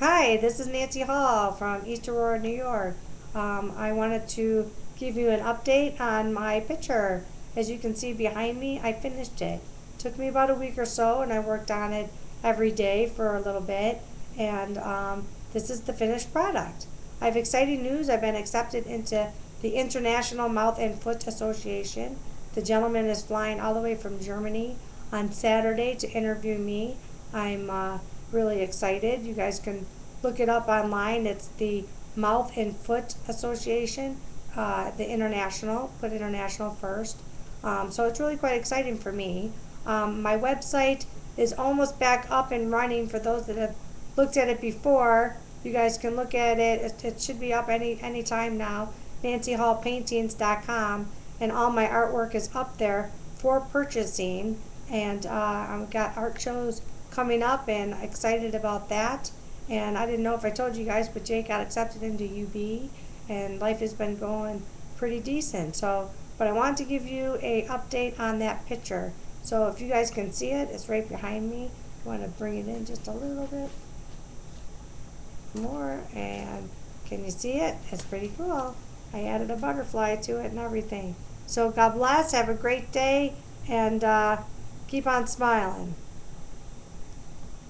Hi, this is Nancy Hall from East Aurora, New York. Um, I wanted to give you an update on my picture. As you can see behind me, I finished it. Took me about a week or so, and I worked on it every day for a little bit. And um, this is the finished product. I have exciting news. I've been accepted into the International Mouth and Foot Association. The gentleman is flying all the way from Germany on Saturday to interview me. I'm uh, really excited. You guys can look it up online. It's the Mouth and Foot Association, uh, the international, put international first. Um, so it's really quite exciting for me. Um, my website is almost back up and running for those that have looked at it before. You guys can look at it. It, it should be up any any time now. NancyHallPaintings.com, and all my artwork is up there for purchasing. And uh, I've got art shows coming up, and excited about that. And I didn't know if I told you guys, but Jake got accepted into UB, and life has been going pretty decent. So, but I wanted to give you a update on that picture. So if you guys can see it, it's right behind me. I want to bring it in just a little bit more, and can you see it? It's pretty cool. I added a butterfly to it and everything. So God bless. Have a great day, and uh, keep on smiling.